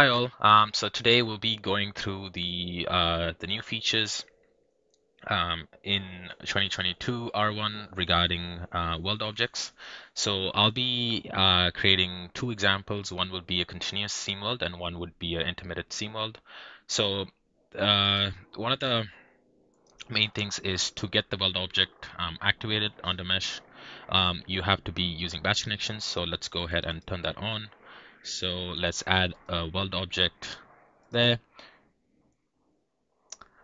Hi all. Um, so today we'll be going through the uh, the new features um, in 2022 R1 regarding uh, weld objects. So I'll be uh, creating two examples. One would be a continuous seam weld and one would be an intermittent seam weld. So uh, one of the main things is to get the weld object um, activated on the mesh. Um, you have to be using batch connections. So let's go ahead and turn that on. So let's add a weld object there.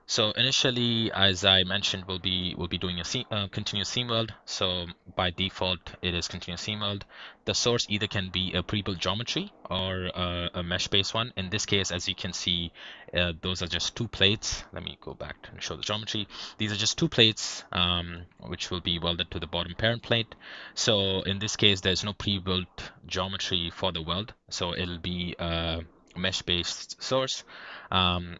So initially, as I mentioned, we'll be we'll be doing a uh, continuous seam weld. So by default, it is continuous seam weld. The source either can be a pre-built geometry or a, a mesh-based one. In this case, as you can see, uh, those are just two plates. Let me go back and show the geometry. These are just two plates, um, which will be welded to the bottom parent plate. So in this case, there's no pre-built geometry for the weld. So it'll be a mesh-based source. Um,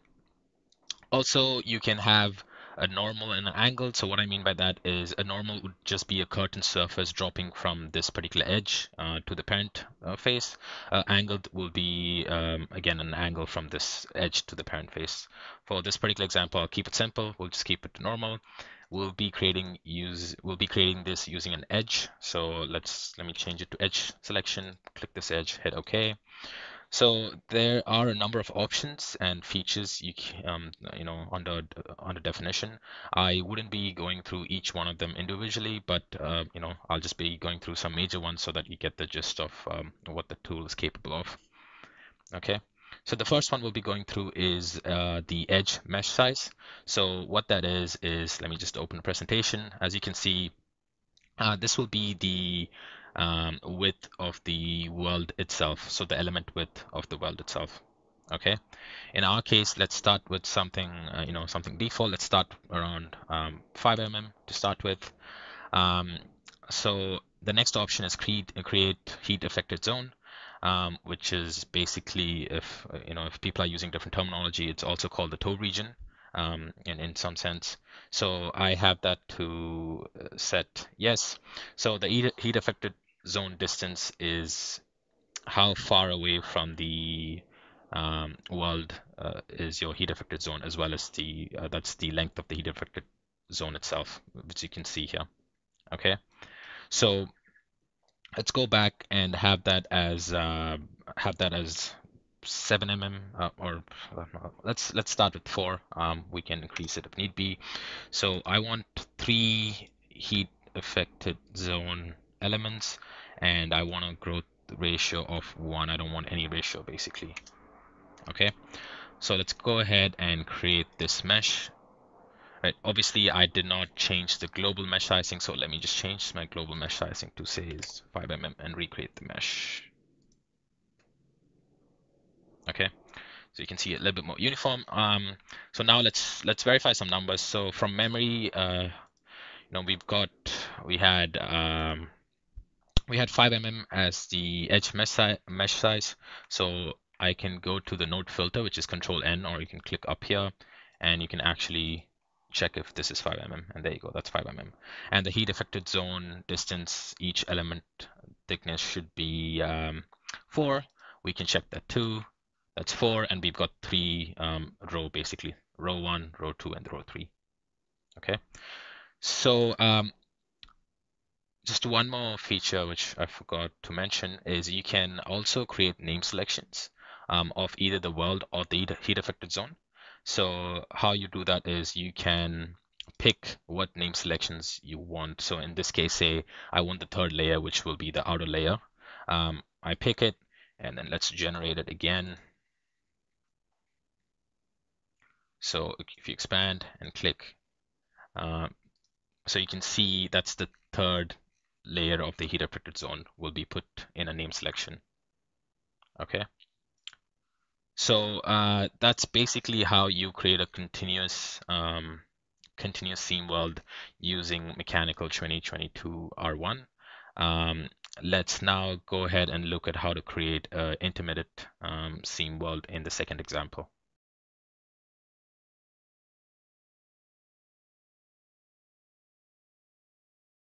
also, you can have a normal and an angled. So what I mean by that is a normal would just be a curtain surface dropping from this particular edge uh, to the parent uh, face. Uh, angled will be, um, again, an angle from this edge to the parent face. For this particular example, I'll keep it simple. We'll just keep it normal. We'll be creating use. We'll be creating this using an edge. So let's let me change it to edge selection. Click this edge, hit OK. So there are a number of options and features you um, you know under under definition. I wouldn't be going through each one of them individually, but uh, you know I'll just be going through some major ones so that you get the gist of um, what the tool is capable of. Okay. So the first one we'll be going through is uh, the edge mesh size. So what that is, is let me just open the presentation. As you can see, uh, this will be the um, width of the weld itself. So the element width of the weld itself. Okay. In our case, let's start with something, uh, you know, something default. Let's start around um, 5 mm to start with. Um, so the next option is create, create heat affected zone. Um, which is basically if you know if people are using different terminology, it's also called the toe region um, in in some sense. So I have that to uh, set yes. So the heat, heat affected zone distance is how far away from the um, weld uh, is your heat affected zone as well as the uh, that's the length of the heat affected zone itself which you can see here okay so let's go back and have that as uh, have that as 7 mm uh, or let's let's start with 4 um, we can increase it if need be. So I want three heat affected zone elements and I want a growth ratio of one. I don't want any ratio basically. Okay? So let's go ahead and create this mesh. Right obviously I did not change the global mesh sizing so let me just change my global mesh sizing to say is 5 mm and recreate the mesh okay so you can see a little bit more uniform um, so now let's let's verify some numbers so from memory uh, you know we've got we had um, we had 5 mm as the edge mesh, si mesh size. So I can go to the node filter, which is control N, or you can click up here and you can actually check if this is 5 mm. And there you go, that's 5 mm. And the heat affected zone distance, each element thickness should be um, 4. We can check that too. That's 4, and we've got three um, row basically, row 1, row 2, and row 3. Okay, so um, just one more feature which I forgot to mention is you can also create name selections um, of either the weld or the heat affected zone. So how you do that is you can pick what name selections you want. So in this case, say I want the third layer, which will be the outer layer. Um, I pick it and then let's generate it again. So if you expand and click, uh, so you can see that's the third layer of the heat affected zone will be put in a name selection. Okay. So uh, that's basically how you create a continuous um, continuous seam weld using Mechanical 2022 R1. Um, let's now go ahead and look at how to create an intermittent um, seam weld in the second example.